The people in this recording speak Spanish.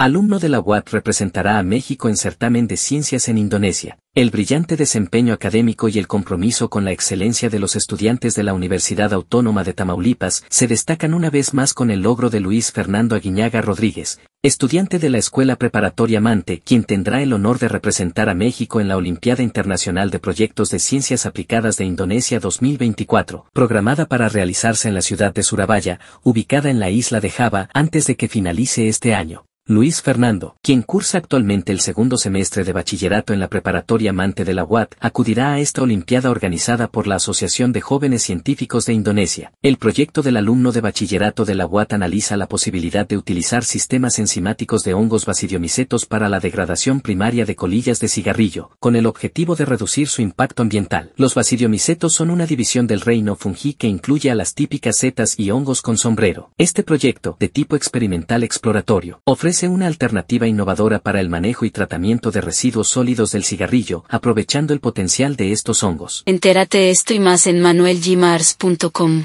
Alumno de la UAT representará a México en certamen de ciencias en Indonesia. El brillante desempeño académico y el compromiso con la excelencia de los estudiantes de la Universidad Autónoma de Tamaulipas se destacan una vez más con el logro de Luis Fernando Aguiñaga Rodríguez, estudiante de la Escuela Preparatoria Mante, quien tendrá el honor de representar a México en la Olimpiada Internacional de Proyectos de Ciencias Aplicadas de Indonesia 2024, programada para realizarse en la ciudad de Surabaya, ubicada en la isla de Java, antes de que finalice este año. Luis Fernando, quien cursa actualmente el segundo semestre de bachillerato en la preparatoria Mante de la UAT, acudirá a esta Olimpiada organizada por la Asociación de Jóvenes Científicos de Indonesia. El proyecto del alumno de bachillerato de la UAT analiza la posibilidad de utilizar sistemas enzimáticos de hongos basidiomicetos para la degradación primaria de colillas de cigarrillo, con el objetivo de reducir su impacto ambiental. Los basidiomicetos son una división del reino fungi que incluye a las típicas setas y hongos con sombrero. Este proyecto, de tipo experimental exploratorio, ofrece una alternativa innovadora para el manejo y tratamiento de residuos sólidos del cigarrillo, aprovechando el potencial de estos hongos. Entérate esto y más en manuelgmars.com.